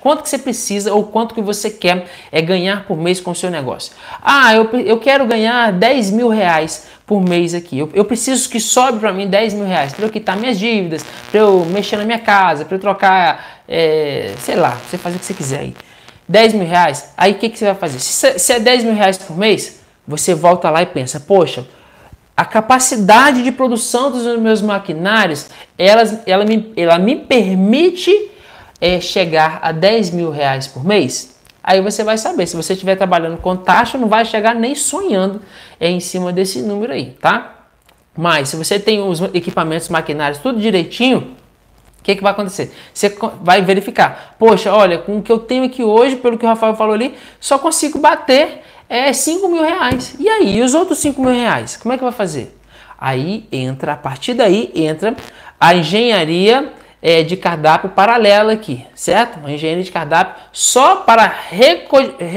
Quanto que você precisa ou quanto que você quer é ganhar por mês com o seu negócio? Ah, eu, eu quero ganhar 10 mil reais por mês aqui. Eu, eu preciso que sobe para mim 10 mil reais para eu quitar minhas dívidas, para eu mexer na minha casa, para eu trocar, é, sei lá, você fazer o que você quiser aí. 10 mil reais, aí o que, que você vai fazer? Se, se é 10 mil reais por mês, você volta lá e pensa, poxa, a capacidade de produção dos meus maquinários, elas, ela, me, ela me permite é chegar a 10 mil reais por mês, aí você vai saber. Se você estiver trabalhando com taxa, não vai chegar nem sonhando em cima desse número aí, tá? Mas se você tem os equipamentos, maquinários, tudo direitinho, o que, que vai acontecer? Você vai verificar. Poxa, olha, com o que eu tenho aqui hoje, pelo que o Rafael falou ali, só consigo bater é, 5 mil reais. E aí, e os outros 5 mil reais? Como é que vai fazer? Aí entra, a partir daí entra a engenharia é, de cardápio paralela aqui, certo? Uma engenharia de cardápio só para,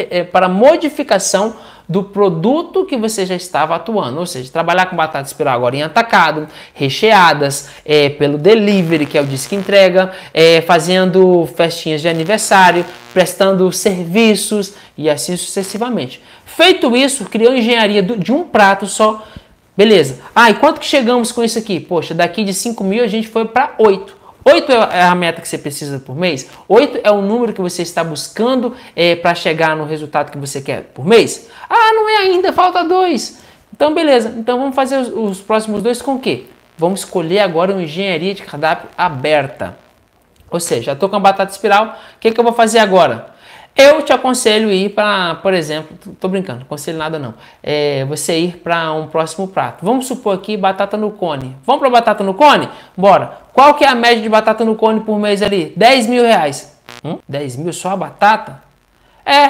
é, para modificação do produto que você já estava atuando, ou seja, trabalhar com batata espiral agora em atacado, recheadas é, pelo delivery, que é o disco entrega, é, fazendo festinhas de aniversário, prestando serviços e assim sucessivamente. Feito isso, criou engenharia de um prato só, beleza. Ah, e quanto que chegamos com isso aqui? Poxa, daqui de 5 mil a gente foi para 8. 8 é a meta que você precisa por mês? 8 é o número que você está buscando é, para chegar no resultado que você quer por mês? Ah, não é ainda, falta dois. Então, beleza. Então, vamos fazer os, os próximos dois com o quê? Vamos escolher agora uma engenharia de cardápio aberta. Ou seja, já estou com a batata espiral, o que, que eu vou fazer agora? Eu te aconselho ir para, por exemplo, tô brincando, aconselho nada não. É, você ir para um próximo prato. Vamos supor aqui batata no cone. Vamos para batata no cone? Bora. Qual que é a média de batata no cone por mês ali? 10 mil reais. Hum? 10 mil só a batata? É.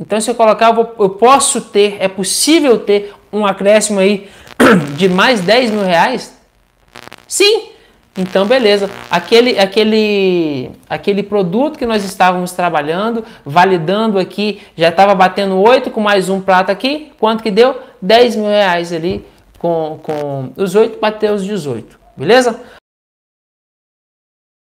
Então se eu colocar, eu, vou, eu posso ter, é possível ter um acréscimo aí de mais 10 mil reais? Sim. Então, beleza. Aquele, aquele, aquele produto que nós estávamos trabalhando, validando aqui, já estava batendo 8 com mais um prato aqui. Quanto que deu? 10 mil reais ali. Com, com os 8, bateu os 18. Beleza?